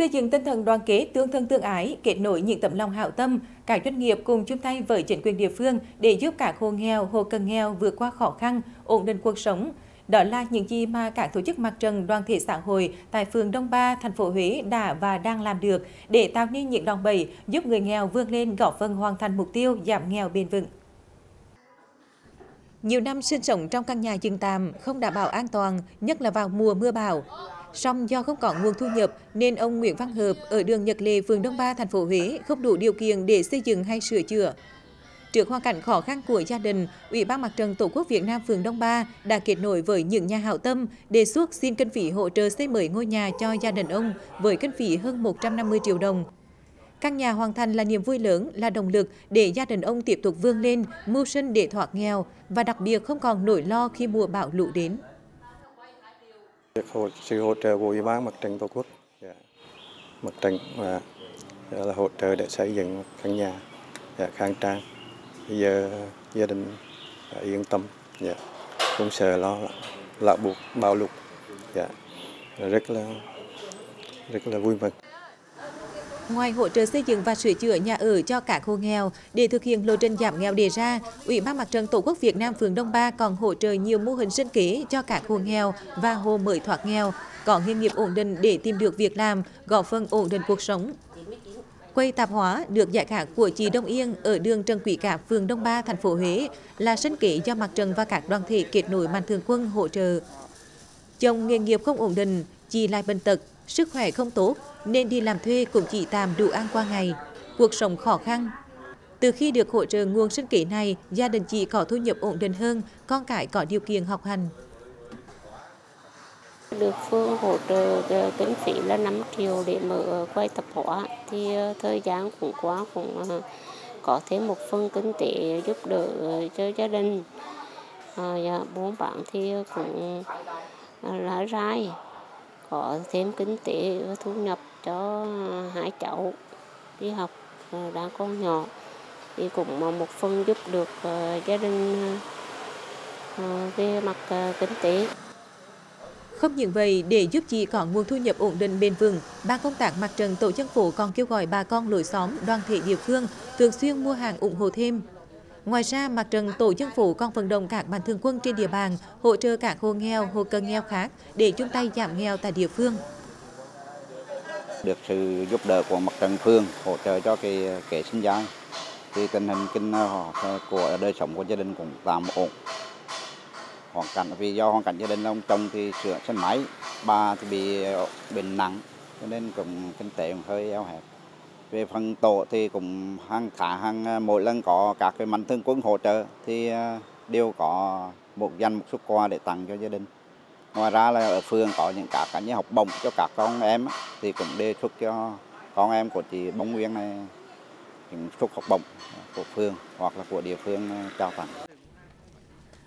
Xây dựng tinh thần đoàn kết, tương thân tương ái, kết nối những tấm lòng hảo tâm, các doanh nghiệp cùng chung tay với chính quyền địa phương để giúp các hộ nghèo, hộ cận nghèo vượt qua khó khăn, ổn định cuộc sống. Đó là những gì mà các tổ chức mặt trận đoàn thể xã hội tại phường Đông Ba, thành phố Huế đã và đang làm được để tạo nên những đòn bẩy giúp người nghèo vươn lên góp phần hoàn thành mục tiêu giảm nghèo bền vững. Nhiều năm sinh sống trong căn nhà dừng tạm không đảm bảo an toàn, nhất là vào mùa mưa bão. Song do không có nguồn thu nhập nên ông Nguyễn Văn Hợp ở đường Nhật Lệ, phường Đông Ba, thành phố Huế không đủ điều kiện để xây dựng hay sửa chữa. Trước hoàn cảnh khó khăn của gia đình, Ủy ban Mặt trận Tổ quốc Việt Nam phường Đông Ba đã kết nối với những nhà hảo tâm đề xuất xin kinh phí hỗ trợ xây mới ngôi nhà cho gia đình ông với kinh phí hơn 150 triệu đồng. Căn nhà hoàn thành là niềm vui lớn, là động lực để gia đình ông tiếp tục vươn lên, mưu sinh để thoát nghèo và đặc biệt không còn nỗi lo khi mùa bão lũ đến. Sự hỗ trợ của Ủy ban Mặt trận Tổ quốc. Dạ. Mặt trận và dạ, là hỗ trợ để xây dựng căn nhà dạ, khang trang. Bây giờ gia đình yên tâm, không sợ lo lạ buộc bão lụt, rất là rất là vui mừng. Ngoài hỗ trợ xây dựng và sửa chữa nhà ở cho các hộ nghèo, để thực hiện lộ trình giảm nghèo đề ra, Ủy ban Mặt trận Tổ quốc Việt Nam phường Đông Ba còn hỗ trợ nhiều mô hình sinh kế cho các hộ nghèo và hộ mới thoát nghèo, có nghề nghiệp ổn định để tìm được việc làm, góp phần ổn định cuộc sống. Quầy tạp hóa được giải khát của chị Đông Yên ở đường Trần Quý Cáp, phường Đông Ba, thành phố Huế là sinh kế do mặt trận và các đoàn thể kết nối mạnh thường quân hỗ trợ. Chồng nghề nghiệp không ổn định, chị lại bệnh tật, sức khỏe không tốt nên đi làm thuê cũng chỉ tạm đủ ăn qua ngày, cuộc sống khó khăn. Từ khi được hỗ trợ nguồn sinh kế này, gia đình chị có thu nhập ổn định hơn, con cái có điều kiện học hành. Được phương hỗ trợ ờ, kinh phí là 5 triệu để mở ờ, quay tập hóa thì ờ, thời gian cũng quá cũng có thêm một phần kinh tế giúp đỡ cho gia đình. À, dạ, buôn bán thì cũng lá rai có thêm kinh tế và thu nhập cho hai cháu đi học ờ, đang con nhỏ thì cũng một phần giúp được ờ, gia đình ờ, về mặt kinh tế. Không những vậy, để giúp chị có nguồn thu nhập ổn định bền vững, ban công tác mặt trận tổ dân phố còn kêu gọi bà con lối xóm, đoàn thể địa phương thường xuyên mua hàng ủng hộ thêm. Ngoài ra, mặt trận tổ dân phố còn vận động các mạnh thường quân trên địa bàn hỗ trợ các hộ nghèo, hộ cận nghèo khác để chung tay giảm nghèo tại địa phương. Được sự giúp đỡ của mặt trận phương hỗ trợ cho cái kẻ sinh giang thì tình hình kinh ờ, ờ, của đời sống của gia đình cũng tạm ổn. Hoàn cảnh vì do hoàn cảnh gia đình ông chồng thì sửa xe máy, bà thì bị ờ, bệnh nặng cho nên cũng kinh tế cũng hơi eo hẹp về phần tổ thì cũng hàng tháng hàng à, mỗi lần có các cái mạnh thường quân hỗ trợ thì à, đều có một danh một xuất quà để tặng cho gia đình. Ngoài ra là ở phường có những các cái học bổng cho các con em thì cũng đề xuất cho con em của chị Bóng Nguyên này những suất học bổng của phường hoặc là của địa phương à, trao tặng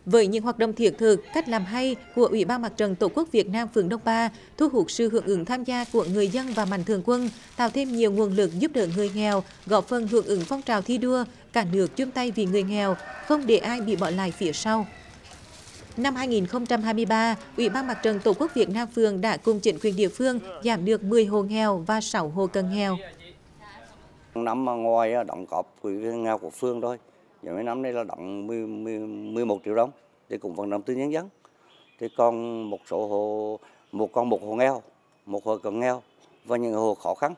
với những hoạt động thiết thực, cách làm hay của Ủy ban Mặt trận Tổ quốc Việt Nam phường Đông Ba, thu hút sự hưởng ứng tham gia của người dân và mạnh thường quân, tạo thêm nhiều nguồn lực giúp đỡ người nghèo, góp phần hưởng ứng phong trào thi đua, cả nước chung tay vì người nghèo, không để ai bị bỏ lại phía sau. Năm 2023, Ủy ban Mặt trận Tổ quốc Việt Nam phường đã cùng chính quyền địa phương giảm được 10 hộ nghèo và 6 hộ cận nghèo. Năm ngoài đóng góp quỹ nghèo của phương thôi, những mấy năm nay là đóng 10, 10, 11 triệu đồng. Thì cũng vận động từ nhân dân. Thì còn một số hộ một con một hộ nghèo một hộ cận nghèo và những hộ khó khăn.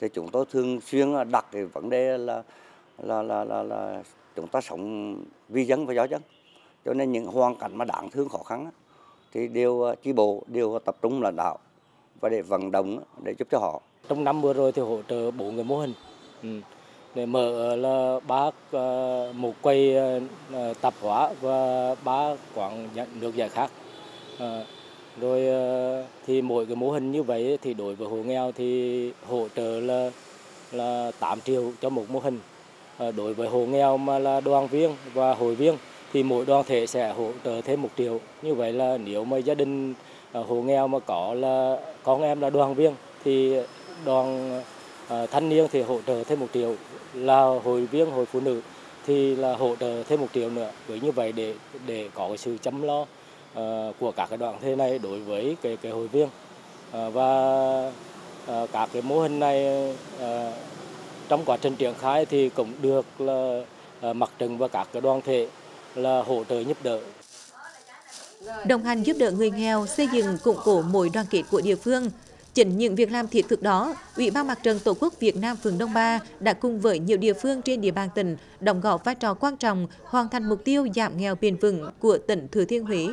Thì chúng tôi thường xuyên đặt cái vấn đề là là là là, là chúng ta sống vì dân và do dân. Cho nên những hoàn cảnh mà đáng thương khó khăn thì đều à, chi bộ đều tập trung lãnh đạo và để vận động để giúp cho họ. Trong năm vừa rồi thì hỗ trợ bốn người mô hình. Ừ để mở là ba ờ, một quầy ờ, ờ, tạp hóa và ba quán nước giải khát. Rồi thì mỗi cái mô hình như vậy thì đối với hộ nghèo thì hỗ trợ là là 8 triệu cho một mô hình. Đối với hộ nghèo mà là đoàn viên và hội viên thì mỗi đoàn thể sẽ hỗ trợ thêm một triệu. Như vậy là nếu mà gia đình hộ nghèo mà có là con em là đoàn viên thì đoàn Ờ, thanh niên thì hỗ trợ thêm một triệu là hội viên hội phụ nữ thì là hỗ trợ thêm một triệu nữa. Với như vậy để để có cái sự chăm lo uh, của các cái đoàn thể này đối với cái cái hội viên. Uh, và uh, các cái mô hình này uh, trong quá trình triển khai thì cũng được là uh, mặt trận và các cái đoàn thể là hỗ trợ giúp đỡ. Đồng hành giúp đỡ người nghèo xây dựng củng cố mối đoàn kết của địa phương chính những việc làm thiết thực đó, ủy ban mặt trận tổ quốc việt nam phường đông ba đã cùng với nhiều địa phương trên địa bàn tỉnh đóng góp vai trò quan trọng hoàn thành mục tiêu giảm nghèo bền vững của tỉnh thừa thiên huế.